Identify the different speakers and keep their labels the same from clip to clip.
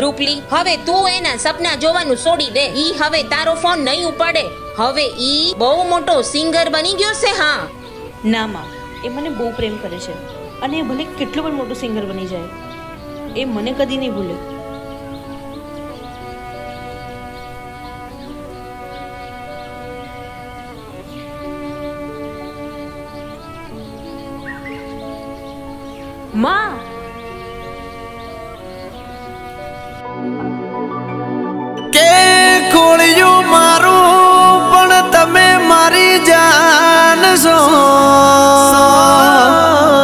Speaker 1: રૂપલી હવે તું એના સપના જોવાનું છોડી દે ઈ હવે તારો ફોન નહીં ઉપાડે હવે ઈ બહુ મોટો સિંગર બની ગયો છે હા
Speaker 2: ના માં એ મને બહુ પ્રેમ કરે છે અને એ ભલે કેટલો પણ મોટો સિંગર બની જાય એ મને કદી નહીં ભૂલે માં
Speaker 3: મારી જાન સો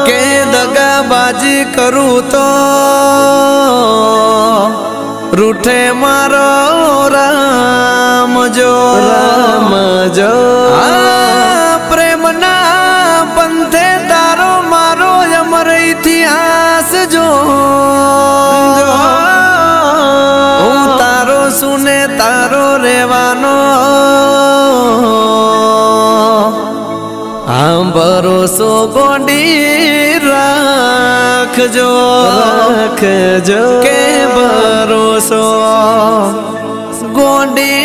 Speaker 3: કે દગાબાજી કરું તો રૂઠે મારો રામ જો રામ જો પ્રેમના પંથે તારો મારો અમર ઇતિહાસ જો હું તારો સુને તારો રેવા भरोसो गोडी रख जो राख जो के भरोसो गोडी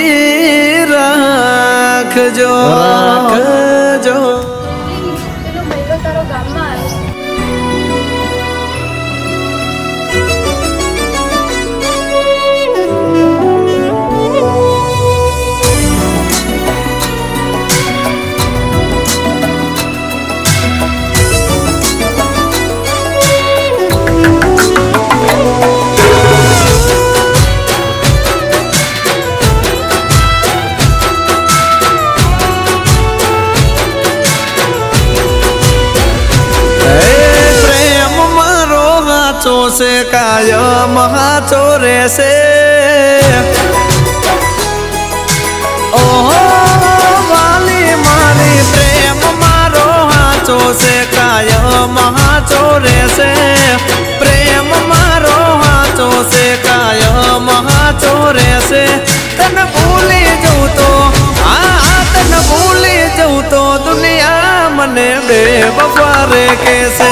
Speaker 4: रख जो राख जो से
Speaker 3: काय महा चोरे से ओहो वाली मारी प्रेम मारो हाचो से महा चोरे से प्रेम मारो हाचो से महा चोरे से तन भूली जाऊं तो आ तन भूली जाऊं तो दुनिया मने बेवफा रे कैसे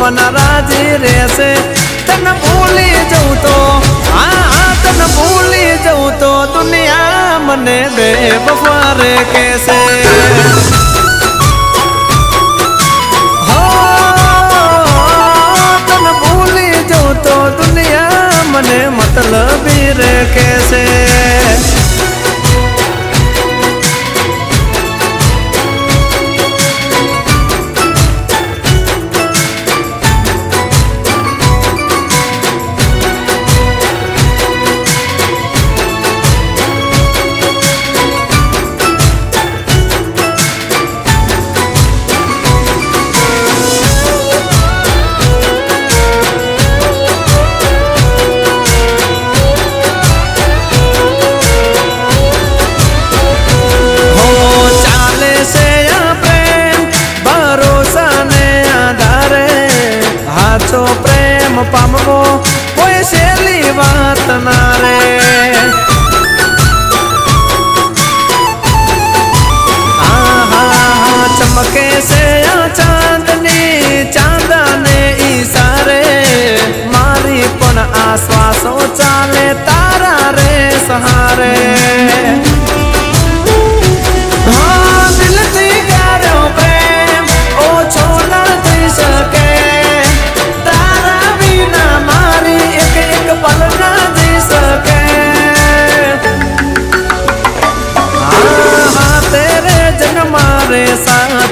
Speaker 3: મન રાજી રહેશે તને ભૂલી જઉં તો હા તને ભૂલી જઉં તો દુનિયા મને બે બફારે કેસે દુનિયા મને મતલબી રે કેસે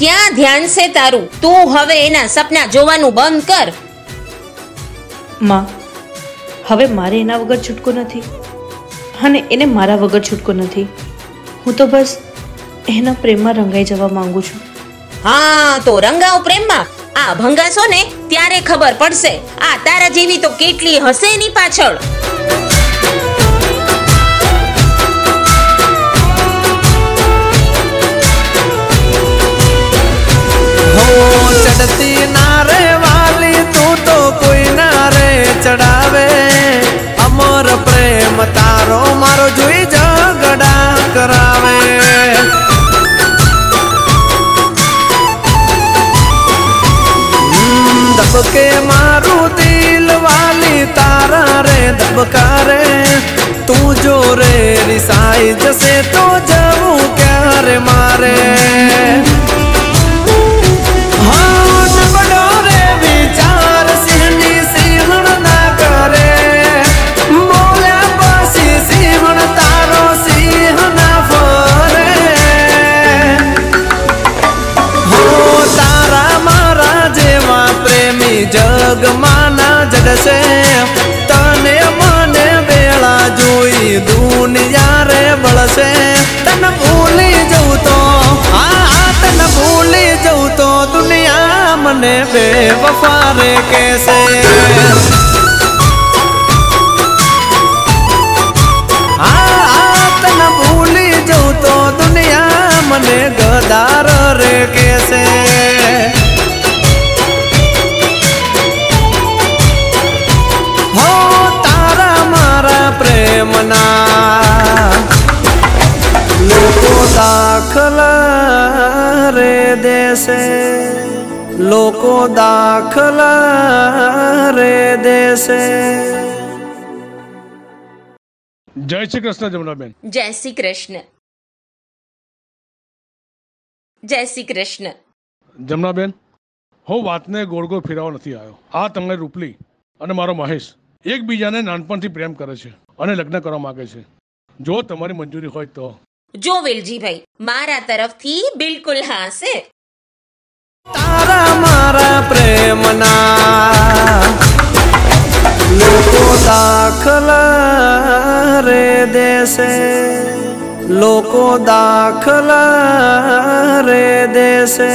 Speaker 1: ક્યાં ધ્યાન છે તારું તું હવે એના સપના જોવાનું બંધ કર
Speaker 2: માં હવે મારે એના વગર છૂટકો નથી અને એને મારા વગર છૂટકો નથી હું તો બસ એના પ્રેમમાં રંગાઈ જવા માંગુ છું
Speaker 1: હા તો રંગાવ પ્રેમમાં આ ભંગાશો ને ત્યારે ખબર પડશે આ તારા જેવી તો કેટલી હશે એની પાછળ
Speaker 3: ચડતી ના રે વાલી તું તો કોઈ ના રે ચડાવે અમર પ્રેમ તારો મારો જોઈ ઝઘડા કરાવે દબકે મારું દિલ વાલી તારા રે દબકા થશે તને મને વેળા જોઈ દુનિયા રે બળશે તને ભૂલી જવું તો આ તને ભૂલી જવું તો દુનિયા મને બે વફા રે કેસે મને ગદાર રે કેસે રે દેશે લોકો દાખલા રે દેશે
Speaker 5: જય શ્રી કૃષ્ણ જમનાબેન
Speaker 1: જય શ્રી કૃષ્ણ જય શ્રી કૃષ્ણ
Speaker 5: જમનાબેન હું વાતને ગોળ ગોળ ફેરાવો નથી આવ્યો આ તમને રૂપલી અને મારો મહેશ એકબીજાને નાનપણથી પ્રેમ કરે છે અને લગ્ન કરવા માગે છે જો તમારી મંજૂરી હોય તો
Speaker 1: જો વેલજીભાઈ મારા તરફથી બિલકુલ હા છે
Speaker 3: તારા મારા પ્રેમના લોકો દાખલા રે દેશે લોકો દાખલા રે દેશે